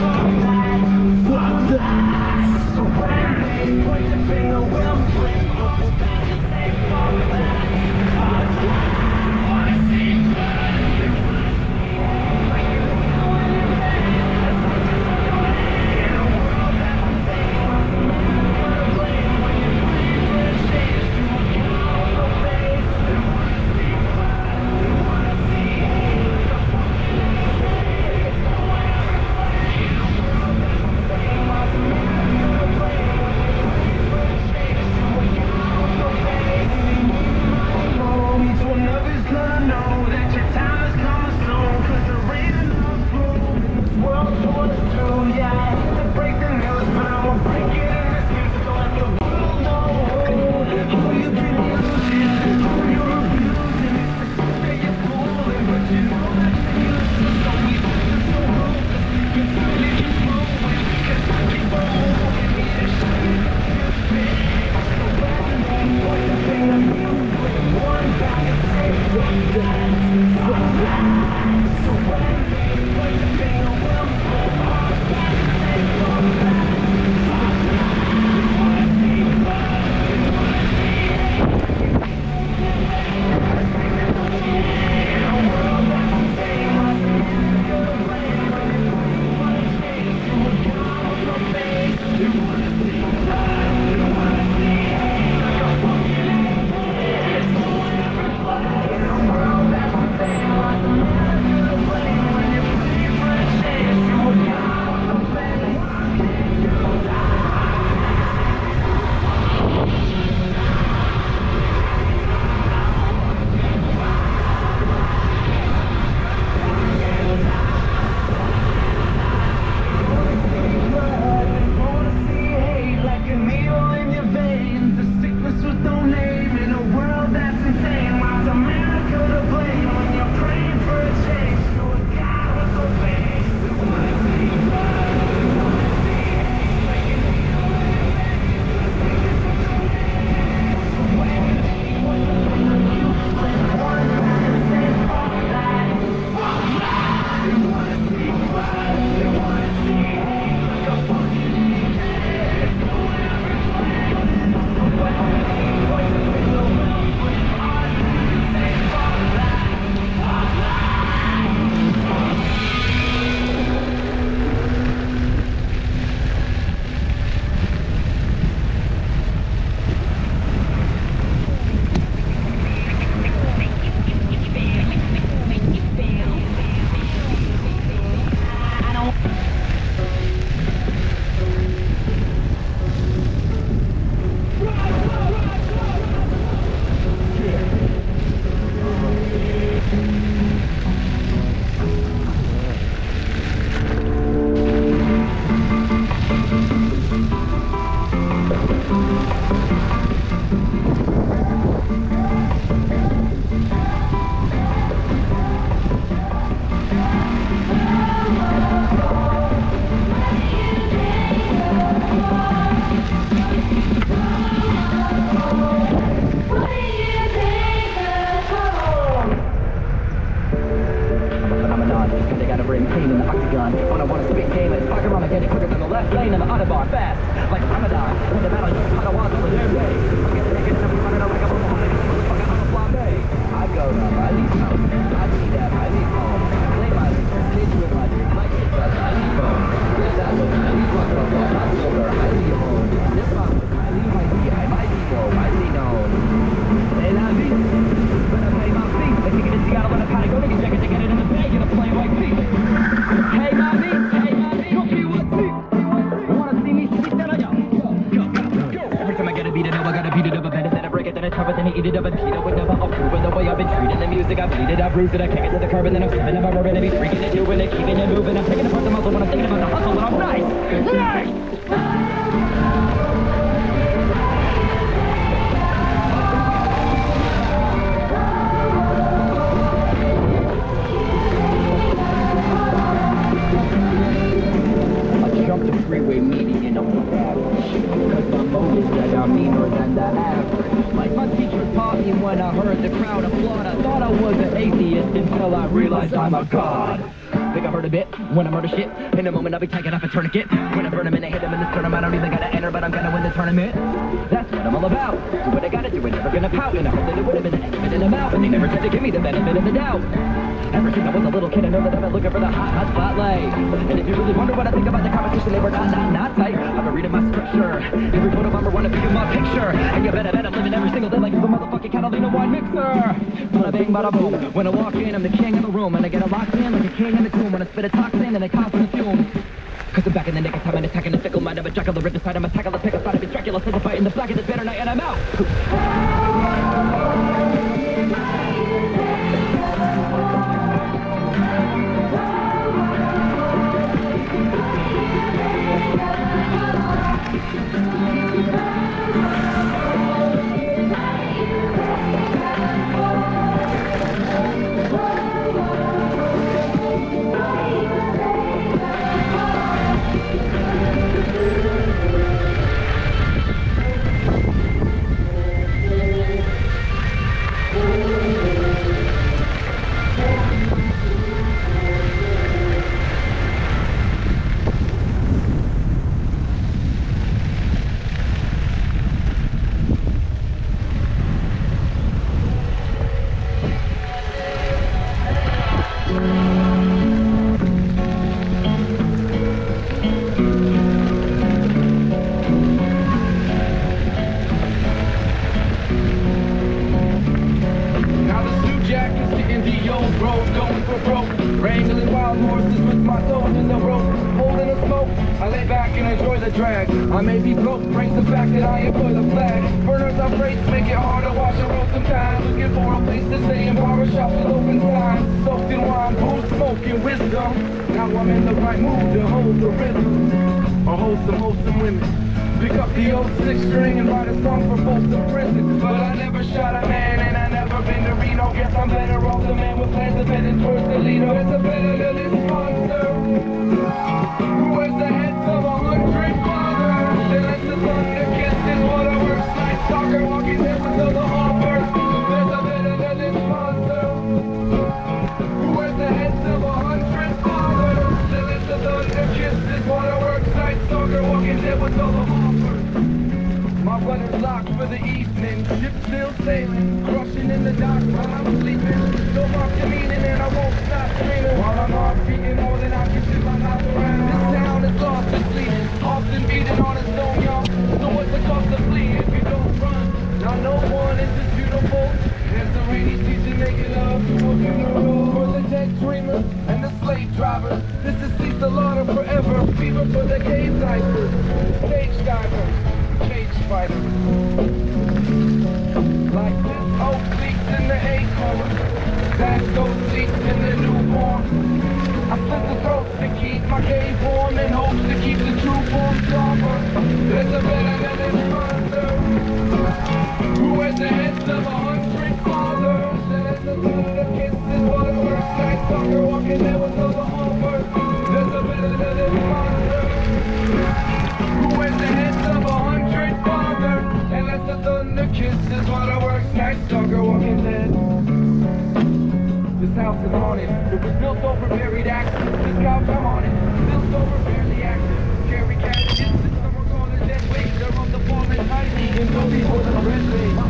Fuck that! Point the finger, well, I've bruised it, I kick it to the curb, and then I'm stepping up, I'm urban, and be freaking it, doing it, keeping it moving. I'm taking apart the muscle when I'm thinking about the hustle, but I'm nice! Nice! Until I realized I'm a god. Think I heard a bit when I murder shit. In a moment I'll be taking off a tourniquet. When I burn him and I hit him in this tournament, I don't even gotta enter, but I'm gonna win the tournament. That's what I'm all about. Do what I gotta do, We're never gonna pout. And I hope that it would have been an intimate in the mouth, and they never tried to give me the benefit of the doubt. Ever since I was a little kid, I know that I've been looking for the hot, hot spotlight. And if you really wonder what I think about the competition, they were not, not, not tight. I've been reading my scripture. Every photo mixer. Bada boom. When I walk in, I'm the king of the room. And I get a locked in like a king in the tomb. When I spit a toxin and I cough the fume. Cause I'm back in the nick of time and attacking the fickle mind of a jackal, the rip aside, I'm a tackle, the pick aside, of the Dracula, says a fight in the black of this banner night, and I'm out. Now for broke. Wrangling wild horses with my toes in the rope. Holding a smoke, I lay back and enjoy the drag. I may be broke, brings the fact that I employ the flag. Burners on rates make it hard to watch the road sometimes. Looking for a place to stay in barbershops with open signs. Soaked in wine, booze, smoking wisdom. Now I'm in the right mood to hold the rhythm. Or hold some wholesome women. Pick up the old six string and write a song for Folsom Prison. But I never shot a man and I never been to Reno. Guess I'm better off the man with plans heading towards Toledo. It's a better than this monster. Who wears the heads of a hundred fathers? They let the thunder kiss his water works like soccer walking there until the heart bursts. There's a better than this monster. Who wears the heads of a hundred fathers? They let the thunder kiss his water works like soccer walking there until the heart bursts. My rudder's locked for the evening. Ship still sailing, crushing in the dock while I'm sleeping. No mark demeaning and I won't stop dreaming while I'm off beating more than I can fit my mouth around. Of a hundred fathers. And as the soccer homework. There's a better than night stalker walking dead. This house is haunted. It was built over buried axes. This couch I'm. Built over barely active. Carry cabbages. Some are calling dead. They're on the fallen tiny. And no before the red wave.